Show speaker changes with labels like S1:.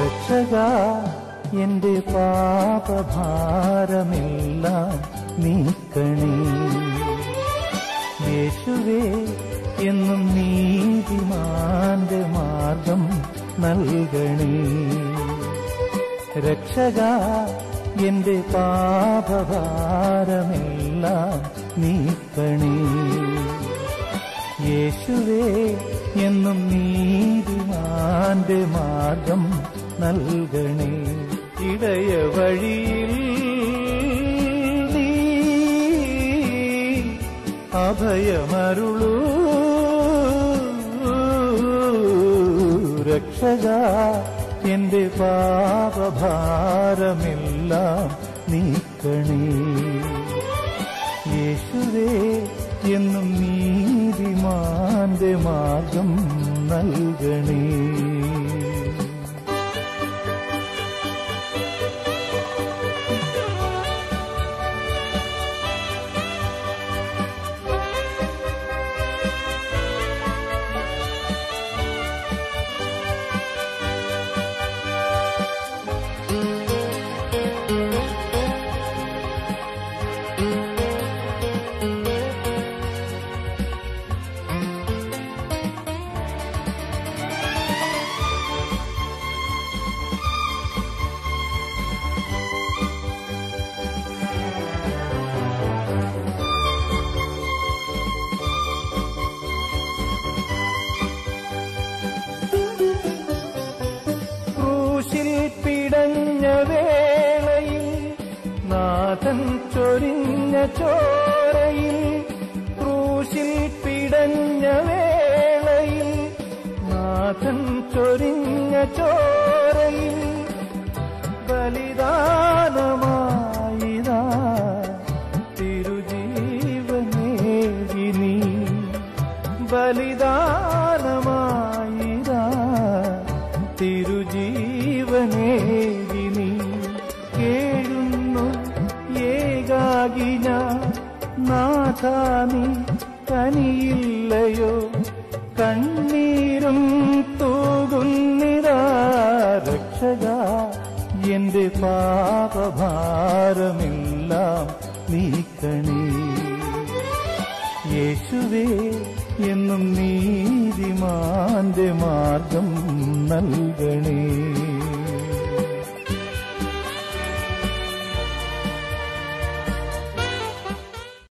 S1: രക്ഷക എന്റെ പാപഭാരമെല്ലാം നീക്കണേ. യേശുവേ എന്നും നീതിമാന്റെ മാർഗം നൽകണേ. രക്ഷക എന്റെ പാപഭാരമെല്ലാം നീക്കണേ. യേശുവേ എന്നും നീതിമാന്റെ മാർഗം നൽകണേ. ഇടയ വഴിയിൽ നീ അഭയമരുളൂ രക്ഷക എന്റെ പാപഭാരമെല്ലാം നീക്കണേ. യേശുവേ എന്നും നീതിമാന്റെ മാർഗം നൽകണേ. പിടഞ്ഞ വേളയിൽ നാഥൻ ചൊരിഞ്ഞ ചോരയിൽ ക്രൂശിൽ പിടഞ്ഞ വേളയിൽ നാഥൻ ചൊരിഞ്ഞ ചോരയിൽ ബലിദാനമായിതാ ഏകാകിന നാഥാനി കനിയില്ലയോ കണ്ണീരും തൂകുന്നിരാ രക്ഷക. എന്റെ പാപഭാരമെല്ലാം നീക്കണേ. യേശുവേ എന്നും നീതിമാന്റെ മാർഗം നൽകണേ.